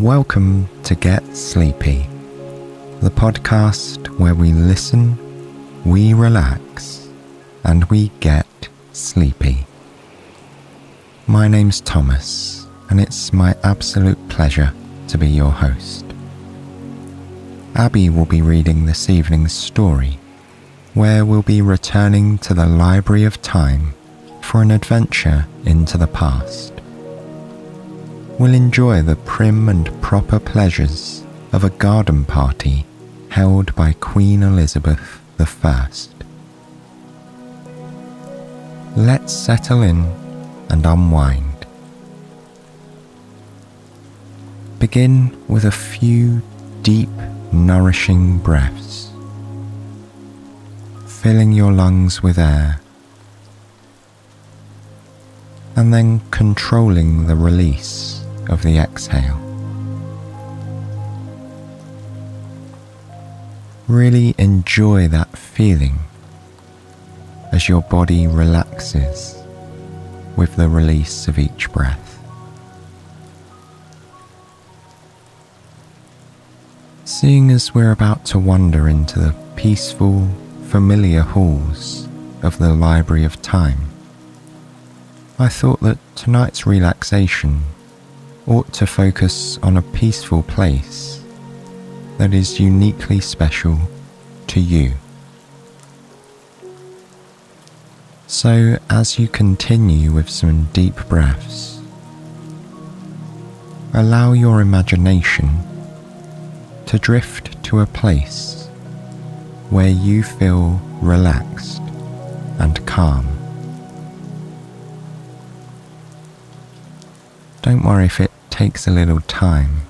Welcome to Get Sleepy, the podcast where we listen, we relax, and we get sleepy. My name's Thomas, and it's my absolute pleasure to be your host. Abbe will be reading this evening's story, where we'll be returning to the Library of Time for an adventure into the past will enjoy the prim and proper pleasures of a garden party held by Queen Elizabeth I. Let's settle in and unwind. Begin with a few deep, nourishing breaths, filling your lungs with air and then controlling the release of the exhale. Really enjoy that feeling as your body relaxes with the release of each breath. Seeing as we're about to wander into the peaceful, familiar halls of the Library of Time, I thought that tonight's relaxation ought to focus on a peaceful place that is uniquely special to you. So, as you continue with some deep breaths, allow your imagination to drift to a place where you feel relaxed and calm. Don't worry if it takes a little time.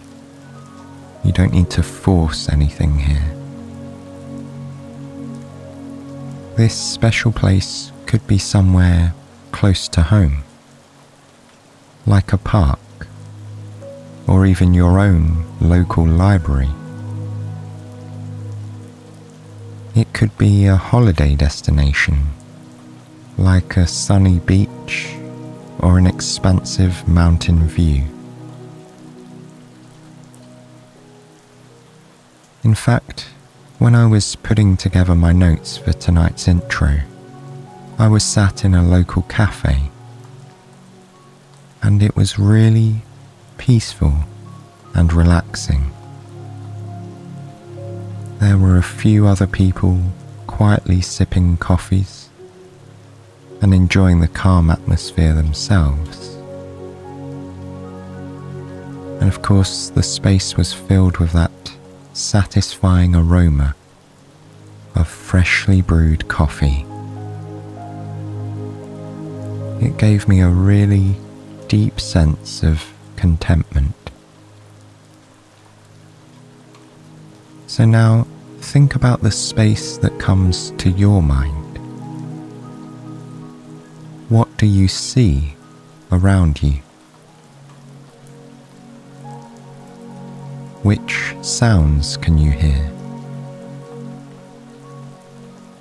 You don't need to force anything here. This special place could be somewhere close to home, like a park, or even your own local library. It could be a holiday destination, like a sunny beach or an expansive mountain view. In fact, when I was putting together my notes for tonight's intro, I was sat in a local cafe and it was really peaceful and relaxing. There were a few other people quietly sipping coffees and enjoying the calm atmosphere themselves. And of course, the space was filled with that satisfying aroma of freshly brewed coffee. It gave me a really deep sense of contentment. So now think about the space that comes to your mind. What do you see around you? Which sounds can you hear?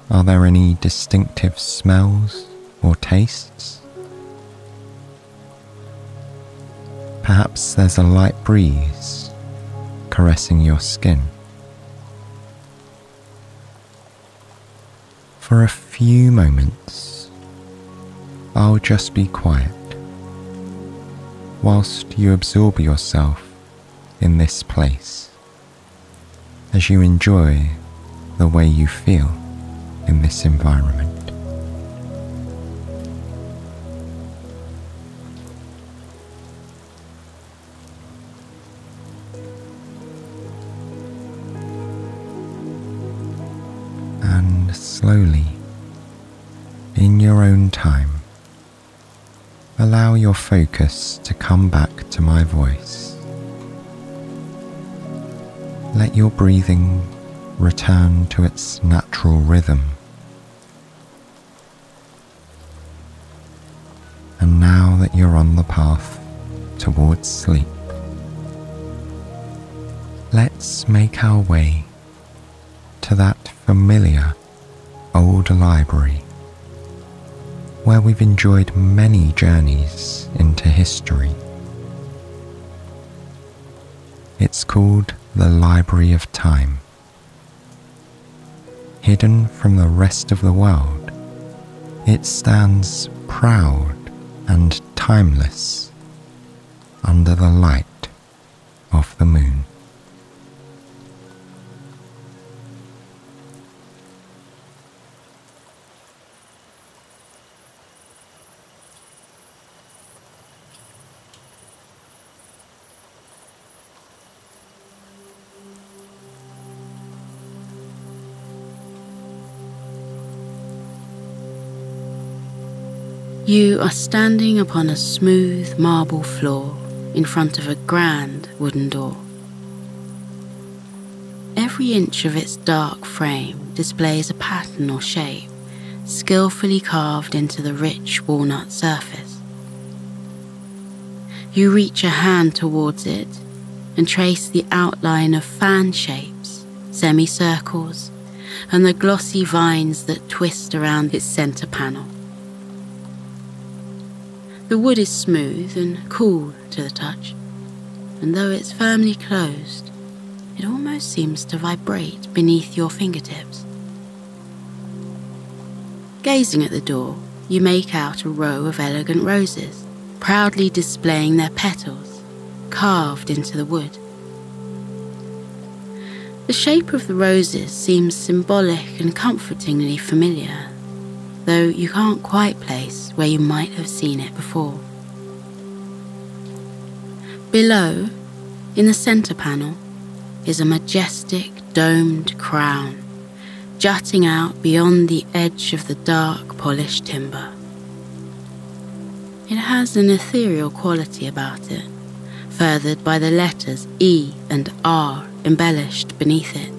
Are there any distinctive smells or tastes? Perhaps there's a light breeze caressing your skin. For a few moments, I'll just be quiet whilst you absorb yourself in this place as you enjoy the way you feel in this environment. And slowly, in your own time, allow your focus to come back to my voice. Let your breathing return to its natural rhythm. And now that you're on the path towards sleep, let's make our way to that familiar old library where we've enjoyed many journeys into history. It's called the Library of Time. Hidden from the rest of the world, it stands proud and timeless under the light of the moon. You are standing upon a smooth marble floor in front of a grand wooden door. Every inch of its dark frame displays a pattern or shape skillfully carved into the rich walnut surface. You reach a hand towards it and trace the outline of fan shapes, semicircles, and the glossy vines that twist around its center panel. The wood is smooth and cool to the touch, and though it's firmly closed, it almost seems to vibrate beneath your fingertips. Gazing at the door, you make out a row of elegant roses, proudly displaying their petals, carved into the wood. The shape of the roses seems symbolic and comfortingly familiar though you can't quite place where you might have seen it before. Below, in the centre panel, is a majestic domed crown, jutting out beyond the edge of the dark polished timber. It has an ethereal quality about it, furthered by the letters E and R embellished beneath it.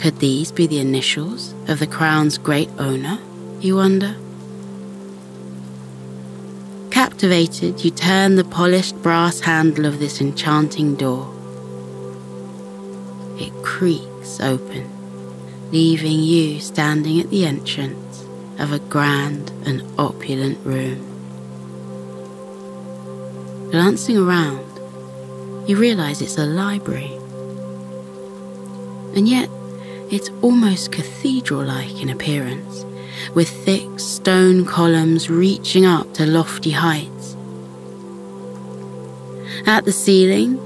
Could these be the initials of the crown's great owner? You wonder? Captivated, you turn the polished brass handle of this enchanting door. It creaks open, leaving you standing at the entrance of a grand and opulent room. Glancing around, you realize it's a library. And yet, it's almost cathedral like in appearance with thick stone columns reaching up to lofty heights. At the ceiling,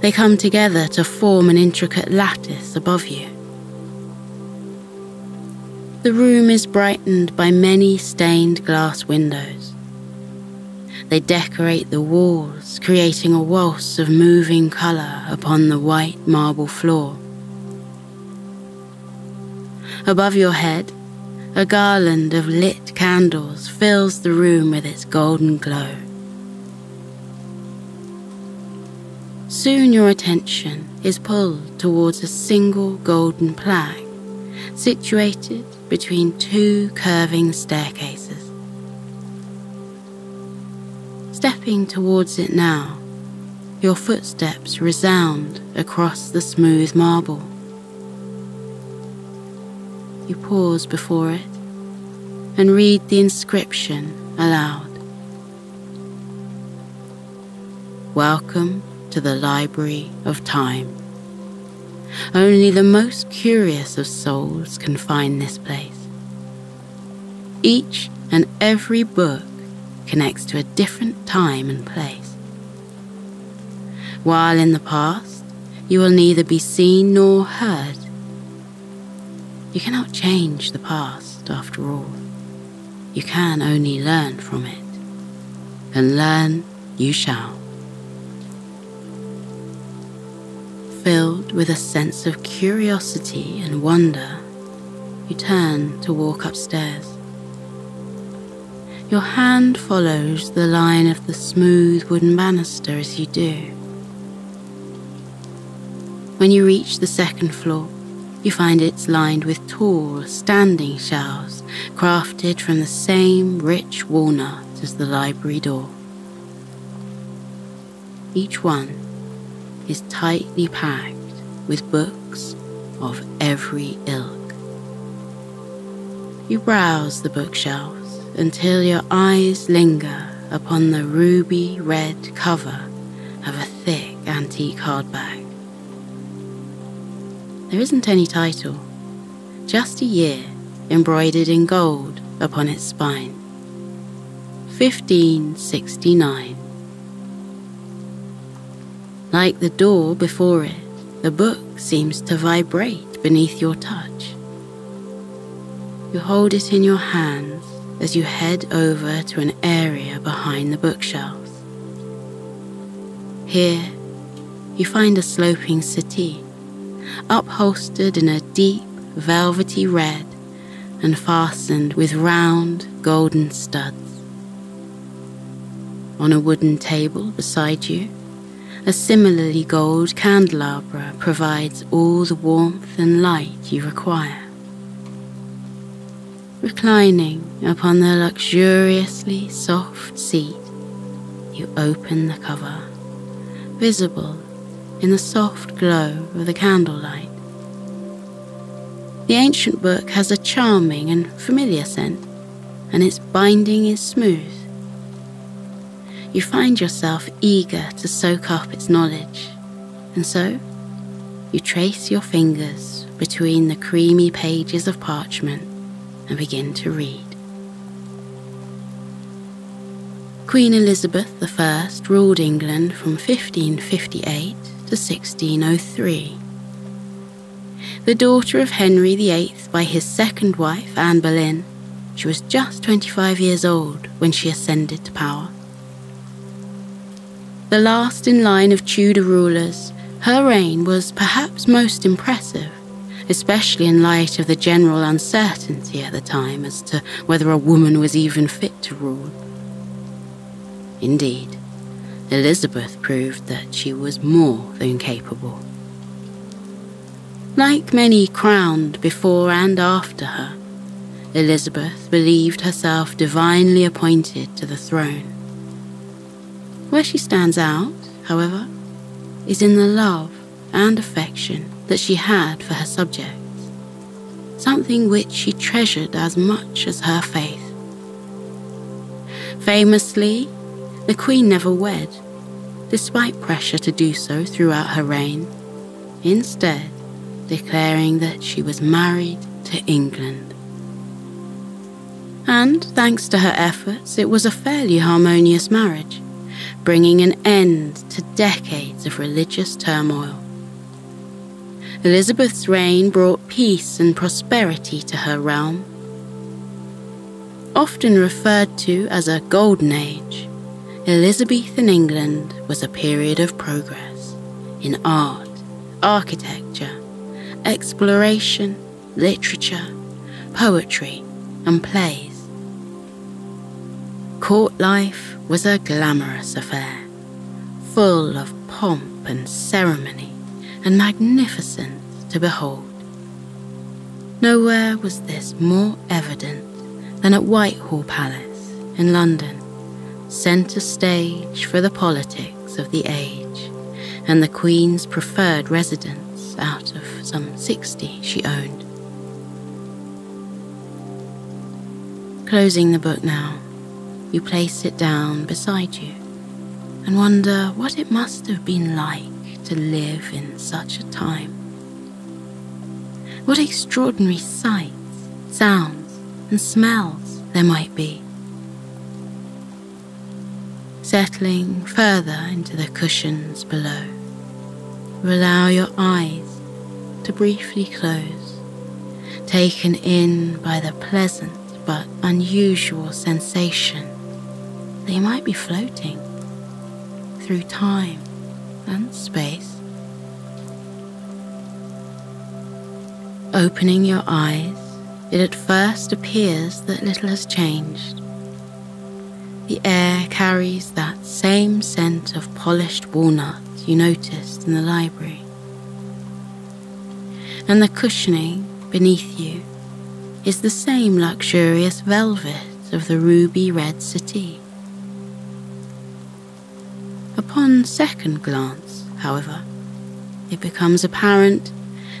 they come together to form an intricate lattice above you. The room is brightened by many stained glass windows. They decorate the walls, creating a waltz of moving colour upon the white marble floor. Above your head, a garland of lit candles fills the room with its golden glow. Soon your attention is pulled towards a single golden plaque situated between two curving staircases. Stepping towards it now, your footsteps resound across the smooth marble. You pause before it and read the inscription aloud. Welcome to the Library of Time. Only the most curious of souls can find this place. Each and every book connects to a different time and place. While in the past, you will neither be seen nor heard you cannot change the past after all. You can only learn from it. And learn you shall. Filled with a sense of curiosity and wonder, you turn to walk upstairs. Your hand follows the line of the smooth wooden banister as you do. When you reach the second floor, you find it's lined with tall, standing shelves crafted from the same rich walnut as the library door. Each one is tightly packed with books of every ilk. You browse the bookshelves until your eyes linger upon the ruby red cover of a thick antique hardback. There isn't any title, just a year embroidered in gold upon its spine. 1569. Like the door before it, the book seems to vibrate beneath your touch. You hold it in your hands as you head over to an area behind the bookshelves. Here, you find a sloping settee, upholstered in a deep, velvety red and fastened with round, golden studs. On a wooden table beside you, a similarly gold candelabra provides all the warmth and light you require. Reclining upon the luxuriously soft seat, you open the cover, visible in the soft glow of the candlelight. The ancient book has a charming and familiar scent, and its binding is smooth. You find yourself eager to soak up its knowledge, and so you trace your fingers between the creamy pages of parchment and begin to read. Queen Elizabeth I ruled England from 1558 to 1603. The daughter of Henry VIII by his second wife, Anne Boleyn, she was just 25 years old when she ascended to power. The last in line of Tudor rulers, her reign was perhaps most impressive especially in light of the general uncertainty at the time as to whether a woman was even fit to rule. Indeed, Elizabeth proved that she was more than capable. Like many crowned before and after her, Elizabeth believed herself divinely appointed to the throne. Where she stands out, however, is in the love and affection that she had for her subjects, something which she treasured as much as her faith. Famously, the Queen never wed, despite pressure to do so throughout her reign, instead, declaring that she was married to England. And thanks to her efforts, it was a fairly harmonious marriage, bringing an end to decades of religious turmoil. Elizabeth's reign brought peace and prosperity to her realm. Often referred to as a golden age, Elizabethan England was a period of progress in art, architecture, exploration, literature, poetry, and plays. Court life was a glamorous affair, full of pomp and ceremony and magnificent to behold. Nowhere was this more evident than at Whitehall Palace in London, centre stage for the politics of the age, and the Queen's preferred residence out of some 60 she owned. Closing the book now, you place it down beside you and wonder what it must have been like to live in such a time. What extraordinary sights, sounds, and smells there might be. Settling further into the cushions below, allow your eyes to briefly close, taken in by the pleasant but unusual sensation they might be floating through time and space. Opening your eyes, it at first appears that little has changed. The air carries that same scent of polished walnut you noticed in the library. And the cushioning beneath you is the same luxurious velvet of the ruby red settee. Upon second glance, however, it becomes apparent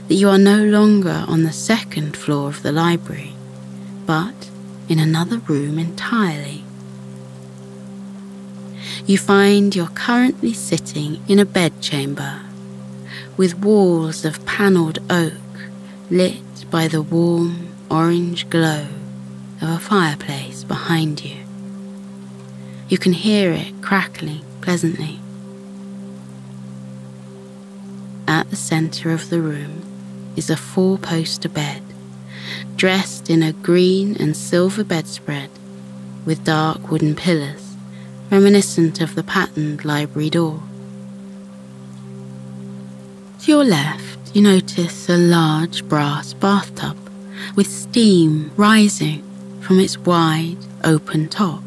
that you are no longer on the second floor of the library, but in another room entirely. You find you're currently sitting in a bedchamber with walls of panelled oak lit by the warm orange glow of a fireplace behind you. You can hear it crackling pleasantly. At the centre of the room is a four poster bed, dressed in a green and silver bedspread with dark wooden pillars, reminiscent of the patterned library door. To your left, you notice a large brass bathtub with steam rising from its wide, open top.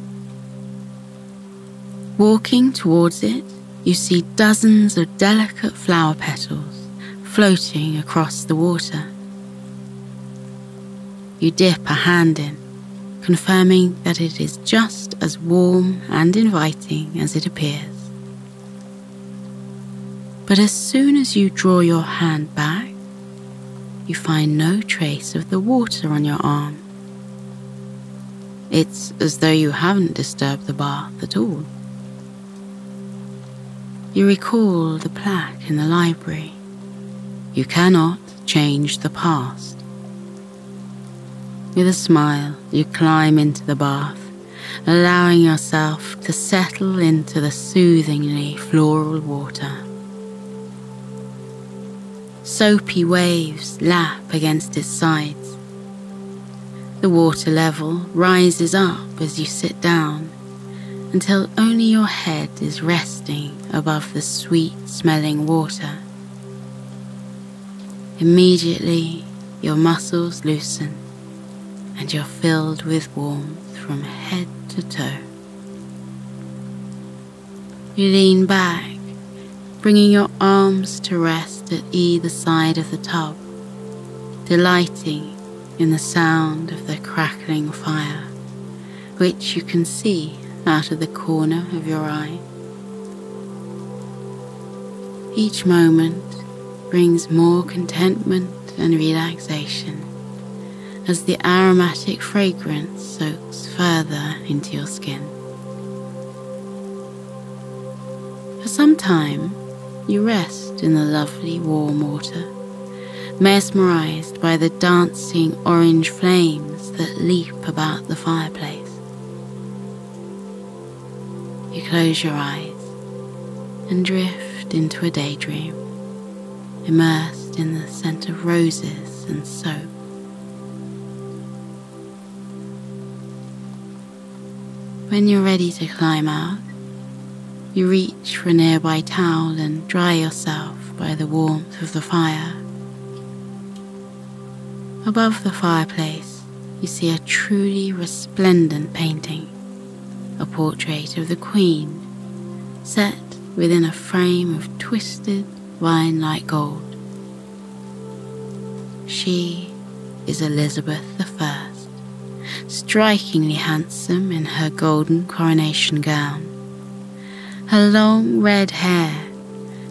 Walking towards it, you see dozens of delicate flower petals floating across the water. You dip a hand in, confirming that it is just as warm and inviting as it appears. But as soon as you draw your hand back, you find no trace of the water on your arm. It's as though you haven't disturbed the bath at all. You recall the plaque in the library. You cannot change the past. With a smile, you climb into the bath, allowing yourself to settle into the soothingly floral water. Soapy waves lap against its sides. The water level rises up as you sit down until only your head is resting above the sweet smelling water. Immediately, your muscles loosen and you're filled with warmth from head to toe. You lean back bringing your arms to rest at either side of the tub, delighting in the sound of the crackling fire, which you can see out of the corner of your eye. Each moment brings more contentment and relaxation as the aromatic fragrance soaks further into your skin. For some time, you rest in the lovely warm water, mesmerized by the dancing orange flames that leap about the fireplace. You close your eyes and drift into a daydream, immersed in the scent of roses and soap. When you're ready to climb out, you reach for a nearby towel and dry yourself by the warmth of the fire. Above the fireplace, you see a truly resplendent painting, a portrait of the Queen, set within a frame of twisted wine like gold. She is Elizabeth I, strikingly handsome in her golden coronation gown her long red hair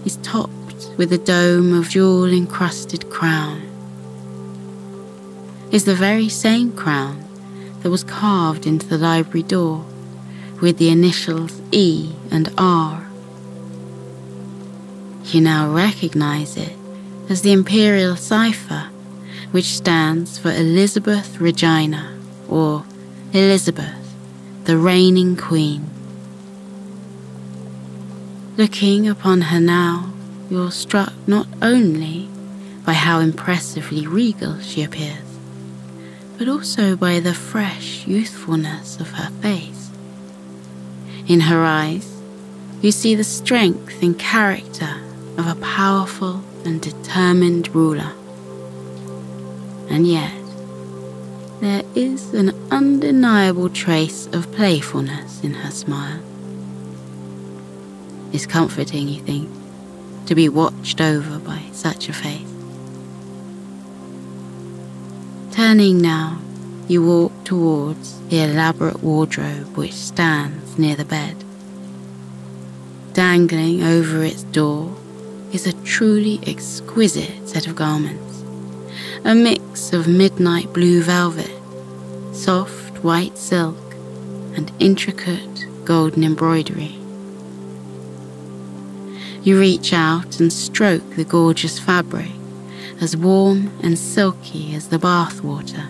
is topped with a dome of jewel encrusted crown. Is the very same crown that was carved into the library door with the initials E and R. You now recognize it as the imperial cipher, which stands for Elizabeth Regina, or Elizabeth, the reigning queen. Looking upon her now, you're struck not only by how impressively regal she appears, but also by the fresh youthfulness of her face. In her eyes, you see the strength and character of a powerful and determined ruler. And yet, there is an undeniable trace of playfulness in her smile It's comforting, you think, to be watched over by such a face. Turning now, you walk towards the elaborate wardrobe which stands near the bed. Dangling over its door is a truly exquisite set of garments, a mix of midnight blue velvet, soft white silk, and intricate golden embroidery You reach out and stroke the gorgeous fabric, as warm and silky as the bath water,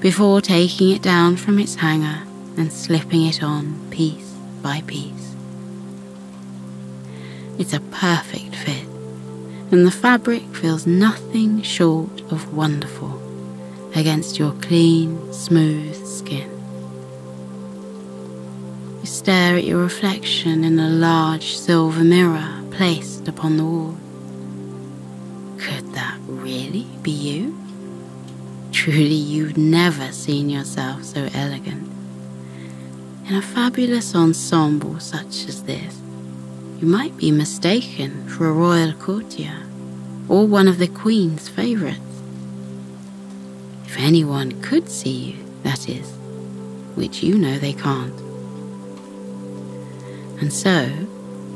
before taking it down from its hanger and slipping it on piece by piece. It's a perfect fit, and the fabric feels nothing short of wonderful against your clean, smooth skin. You stare at your reflection in a large silver mirror placed upon the wall. Could that really be you? Truly, you've never seen yourself so elegant. In a fabulous ensemble such as this, you might be mistaken for a royal courtier or one of the Queen's favourites. If anyone could see you, that is, which you know they can't. And so,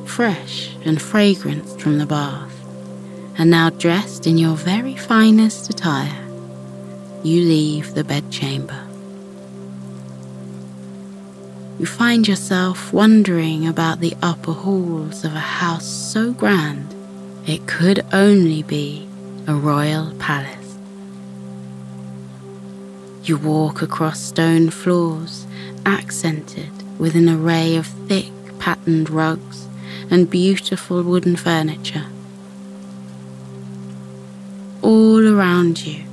fresh and fragranced from the bath, and now dressed in your very finest attire, you leave the bedchamber. You find yourself wondering about the upper halls of a house so grand it could only be a royal palace. You walk across stone floors, accented with an array of thick patterned rugs and beautiful wooden furniture. All around you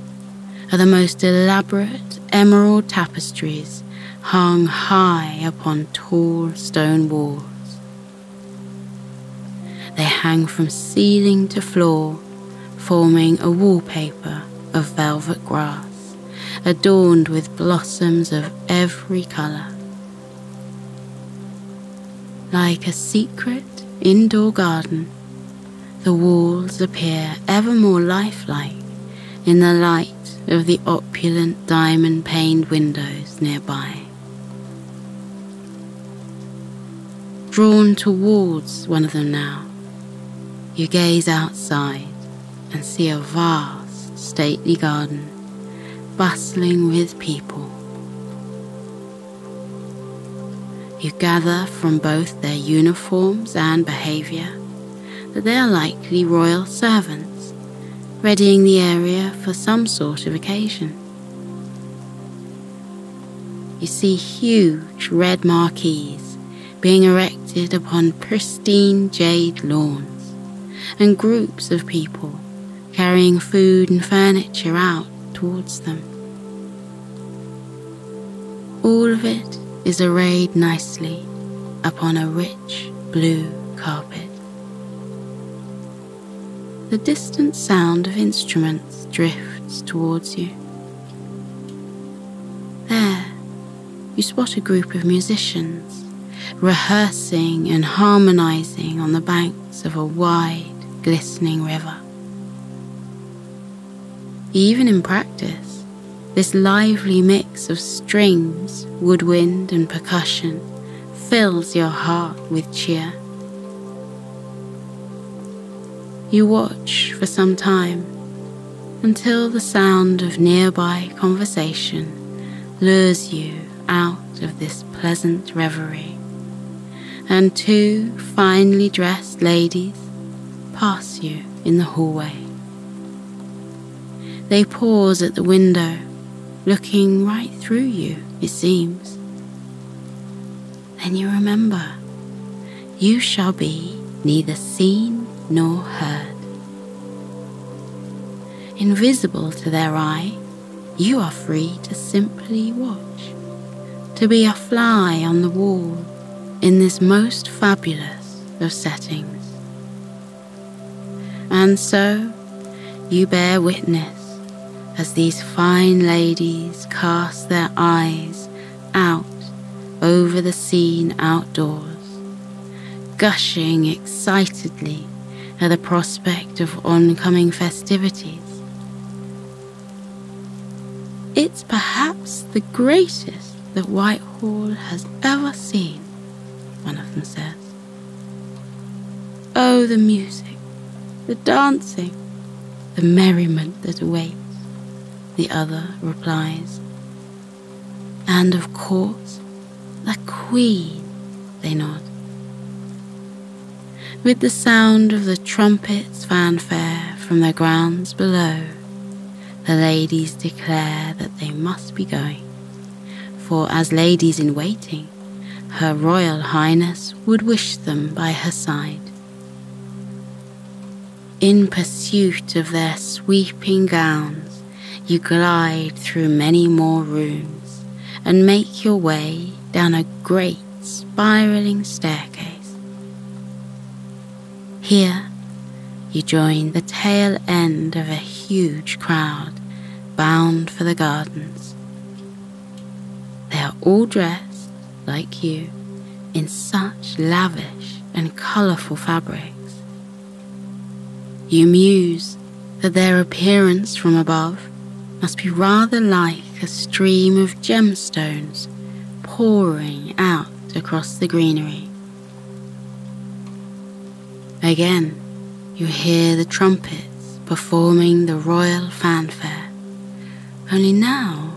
are the most elaborate emerald tapestries hung high upon tall stone walls. They hang from ceiling to floor, forming a wallpaper of velvet grass adorned with blossoms of every colour. Like a secret indoor garden, the walls appear ever more lifelike in the light of the opulent diamond paned windows nearby. Drawn towards one of them now, you gaze outside and see a vast, stately garden bustling with people. You gather from both their uniforms and behaviour that they are likely royal servants, readying the area for some sort of occasion. You see huge red marquees being erected upon pristine jade lawns, and groups of people carrying food and furniture out towards them. All of it is arrayed nicely upon a rich blue carpet. The distant sound of instruments drifts towards you. There, you spot a group of musicians rehearsing and harmonizing on the banks of a wide, glistening river. Even in practice, this lively mix of strings, woodwind, and percussion fills your heart with cheer. You watch for some time until the sound of nearby conversation lures you out of this pleasant reverie, and two finely dressed ladies pass you in the hallway. They pause at the window looking right through you, it seems. Then you remember, you shall be neither seen nor heard. Invisible to their eye, you are free to simply watch, to be a fly on the wall in this most fabulous of settings. And so you bear witness as these fine ladies cast their eyes out over the scene outdoors, gushing excitedly at the prospect of oncoming festivities. It's perhaps the greatest that Whitehall has ever seen, one of them says. Oh, the music, the dancing, the merriment that awaits the other replies. And of course, the Queen, they nod. with the sound of the trumpets' fanfare from the grounds below, the ladies declare that they must be going, for as ladies in waiting, her Royal Highness would wish them by her side. In pursuit of their sweeping gowns, you glide through many more rooms and make your way down a great spiraling staircase. Here, you join the tail end of a huge crowd bound for the gardens. They are all dressed, like you, in such lavish and colourful fabrics you muse that their appearance from above must be rather like a stream of gemstones pouring out across the greenery. Again, you hear the trumpets performing the royal fanfare, only now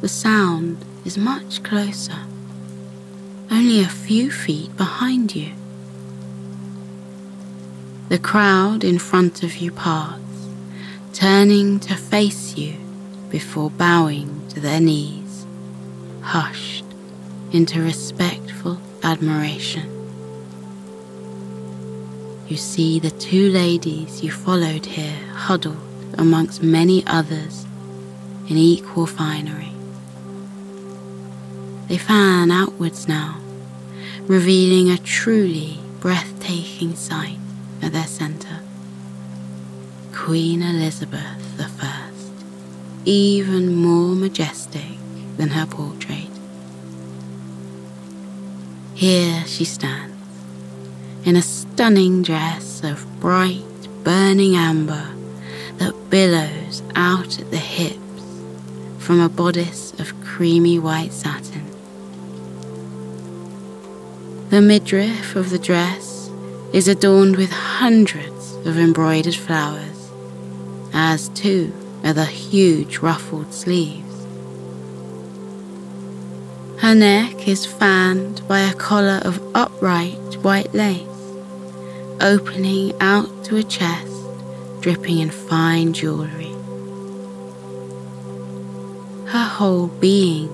the sound is much closer, only a few feet behind you. The crowd in front of you parts, turning to face you before bowing to their knees, hushed into respectful admiration. You see the two ladies you followed here huddled amongst many others in equal finery. They fan outwards now, revealing a truly breathtaking sight at their centre. Queen Elizabeth I, even more majestic than her portrait. Here she stands, in a stunning dress of bright, burning amber that billows out at the hips from a bodice of creamy white satin. The midriff of the dress is adorned with hundreds of embroidered flowers, as too are the huge ruffled sleeves. Her neck is fanned by a collar of upright white lace, opening out to a chest dripping in fine jewellery. Her whole being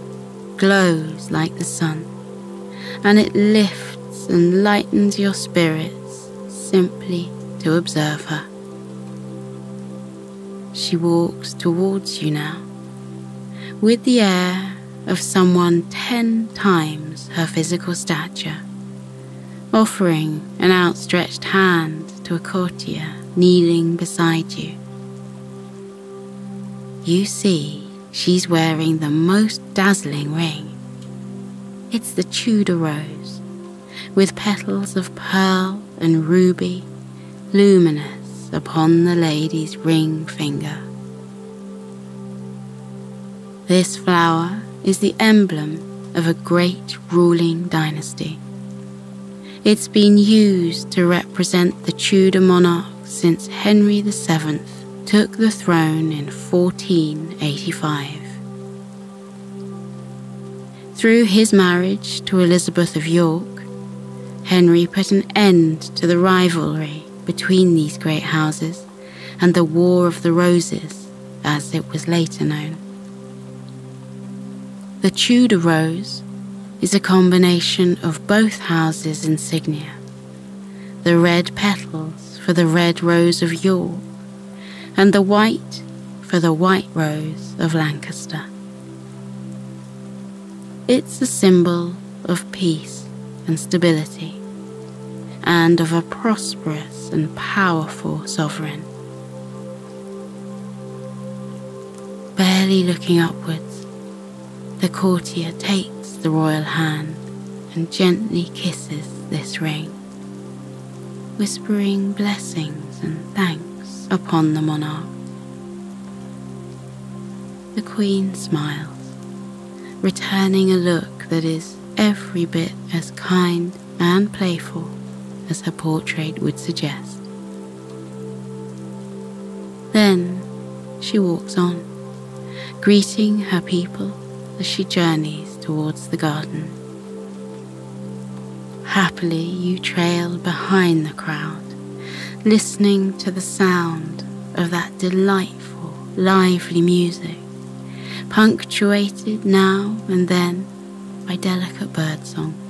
glows like the sun, and it lifts and lightens your spirits simply to observe her. She walks towards you now, with the air of someone ten times her physical stature, offering an outstretched hand to a courtier kneeling beside you. You see she's wearing the most dazzling ring. It's the Tudor rose, with petals of pearl and ruby luminous upon the lady's ring finger. This flower is the emblem of a great ruling dynasty. It's been used to represent the Tudor monarch since Henry VII took the throne in 1485. Through his marriage to Elizabeth of York, Henry put an end to the rivalry between these great houses and the War of the Roses, as it was later known. The Tudor rose is a combination of both houses' insignia the red petals for the red rose of York, and the white for the white rose of Lancaster. It's a symbol of peace and stability, and of a prosperous and powerful sovereign. Barely looking upwards, the courtier takes the royal hand and gently kisses this ring, whispering blessings and thanks upon the monarch. The queen smiles, returning a look that is every bit as kind and playful as her portrait would suggest. Then she walks on, greeting her people as she journeys towards the garden. Happily, you trail behind the crowd, listening to the sound of that delightful, lively music, punctuated now and then by delicate birdsong.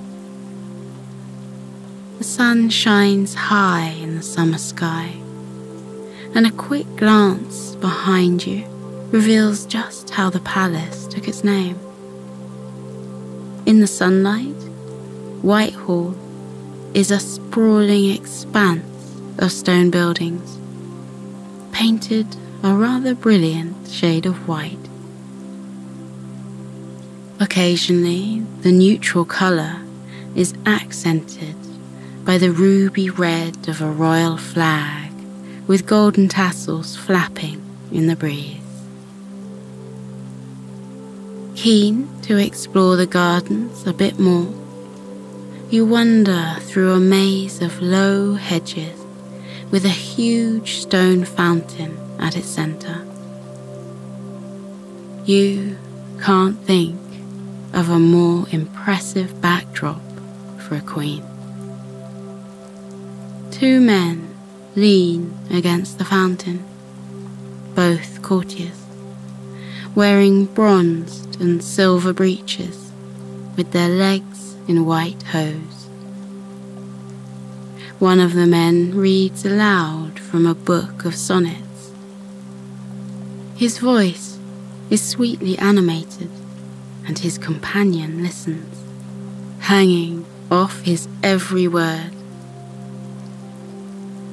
The sun shines high in the summer sky, and a quick glance behind you reveals just how the palace took its name. In the sunlight, Whitehall is a sprawling expanse of stone buildings, painted a rather brilliant shade of white. Occasionally, the neutral colour is accented by the ruby red of a royal flag with golden tassels flapping in the breeze. Keen to explore the gardens a bit more, you wander through a maze of low hedges with a huge stone fountain at its centre. You can't think of a more impressive backdrop for a queen. Two men lean against the fountain, both courtiers, wearing bronzed and silver breeches with their legs in white hose. One of the men reads aloud from a book of sonnets. His voice is sweetly animated and his companion listens, hanging off his every word.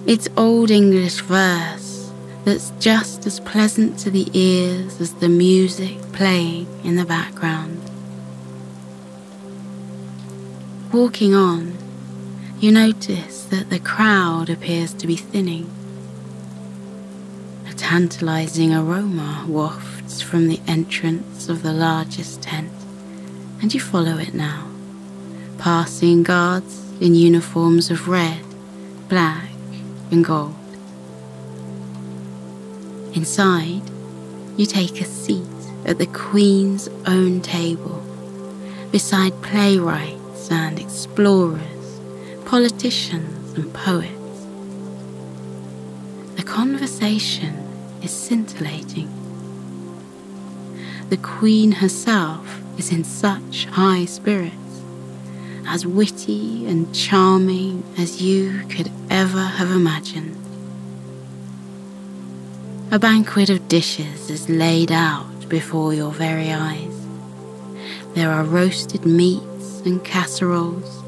It's Old English verse that's just as pleasant to the ears as the music playing in the background. Walking on, you notice that the crowd appears to be thinning. A tantalizing aroma wafts from the entrance of the largest tent, and you follow it now, passing guards in uniforms of red, black, and gold. Inside, you take a seat at the Queen's own table, beside playwrights and explorers, politicians and poets. The conversation is scintillating. The Queen herself is in such high spirits, as witty and charming as you could ever have imagined. A banquet of dishes is laid out before your very eyes. There are roasted meats and casseroles,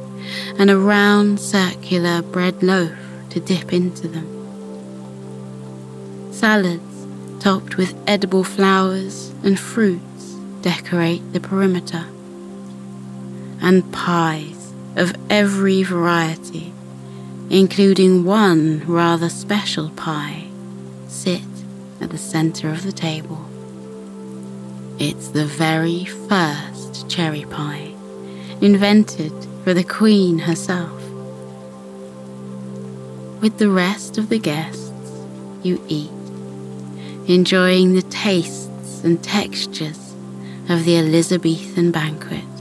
and a round circular bread loaf to dip into them. Salads topped with edible flowers and fruits decorate the perimeter, and pies of every variety, including one rather special pie, sit at the center of the table. It's the very first cherry pie, invented for the Queen herself. With the rest of the guests, you eat, enjoying the tastes and textures of the Elizabethan banquet.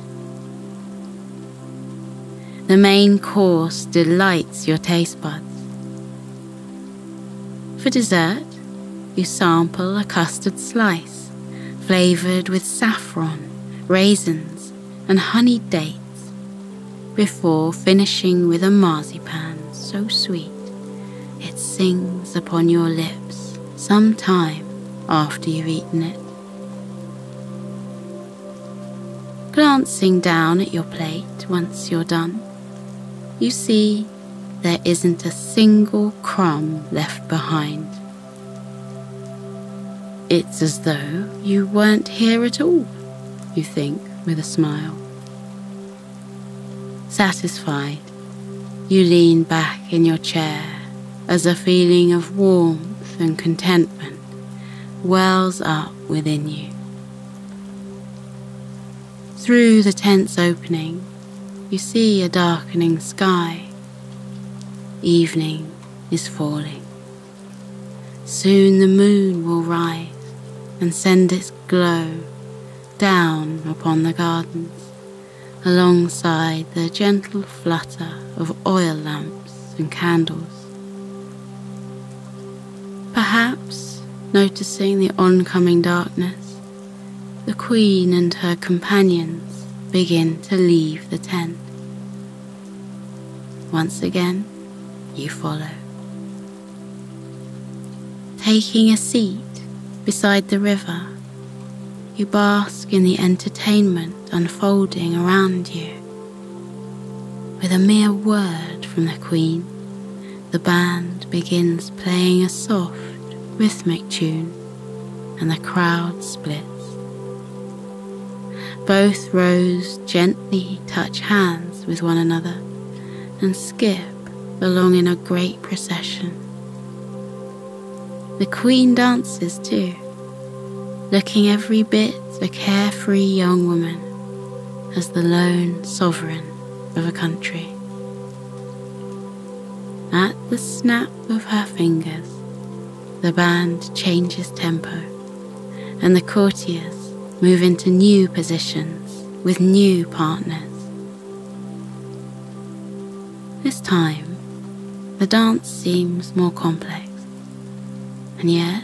The main course delights your taste buds. For dessert, you sample a custard slice flavored with saffron, raisins, and honeyed dates before finishing with a marzipan so sweet it sings upon your lips some time after you've eaten it. Glancing down at your plate once you're done, you see there isn't a single crumb left behind. It's as though you weren't here at all, you think with a smile. Satisfied, you lean back in your chair as a feeling of warmth and contentment wells up within you. Through the tent's opening, you see a darkening sky. Evening is falling. Soon the moon will rise and send its glow down upon the gardens, alongside the gentle flutter of oil lamps and candles. Perhaps noticing the oncoming darkness, the Queen and her companions begin to leave the tent. Once again, you follow. Taking a seat beside the river, you bask in the entertainment unfolding around you. With a mere word from the Queen, the band begins playing a soft, rhythmic tune, and the crowd splits. Both rows gently touch hands with one another and skip along in a great procession. The Queen dances too, looking every bit a carefree young woman as the lone sovereign of a country. At the snap of her fingers, the band changes tempo and the courtiers move into new positions with new partners. This time, the dance seems more complex, and yet,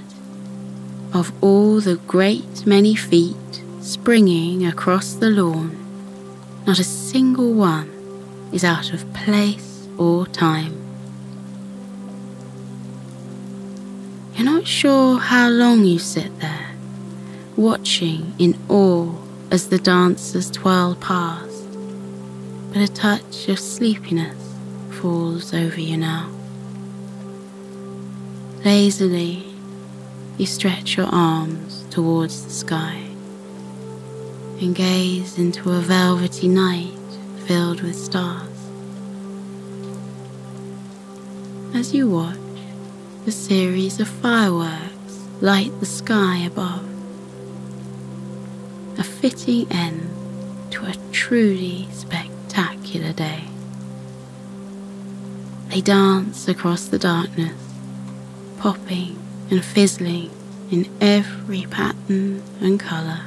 of all the great many feet springing across the lawn, not a single one is out of place or time. You're not sure how long you sit there, watching in awe as the dancers twirl past, but a touch of sleepiness falls over you now. Lazily, you stretch your arms towards the sky and gaze into a velvety night filled with stars. As you watch, a series of fireworks light the sky above. A fitting end to a truly spectacular day. They dance across the darkness, popping and fizzling in every pattern and colour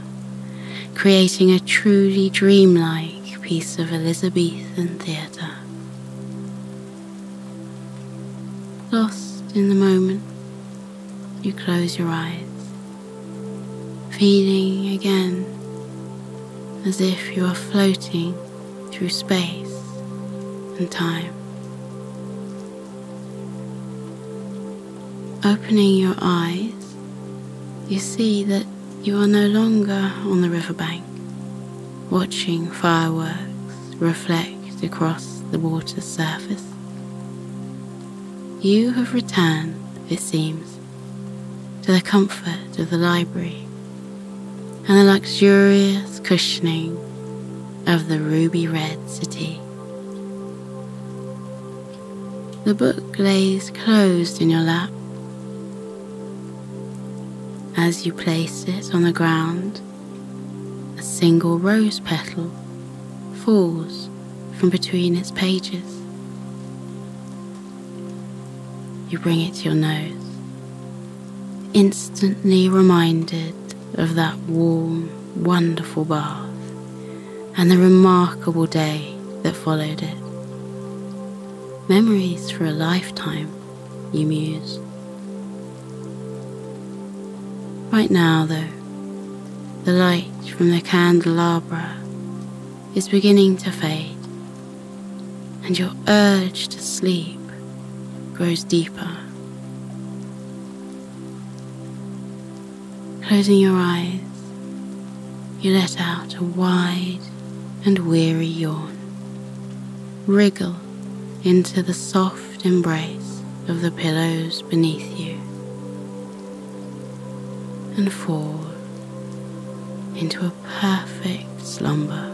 creating a truly dreamlike piece of Elizabethan theatre. Lost in the moment, you close your eyes, feeling again as if you are floating through space and time. Opening your eyes, you see that you are no longer on the riverbank, watching fireworks reflect across the water's surface. You have returned, it seems, to the comfort of the library and the luxurious cushioning of the ruby red city. The book lays closed in your lap as you place it on the ground, a single rose petal falls from between its pages. You bring it to your nose, instantly reminded of that warm, wonderful bath and the remarkable day that followed it. Memories for a lifetime, you muse. Right now, though, the light from the candelabra is beginning to fade, and your urge to sleep grows deeper. Closing your eyes, you let out a wide and weary yawn, wriggle into the soft embrace of the pillows beneath you and fall into a perfect slumber.